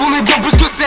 on est bien plus que c'est